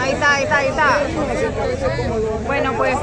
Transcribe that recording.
Ahí está, ahí está, ahí está. Bueno, pues.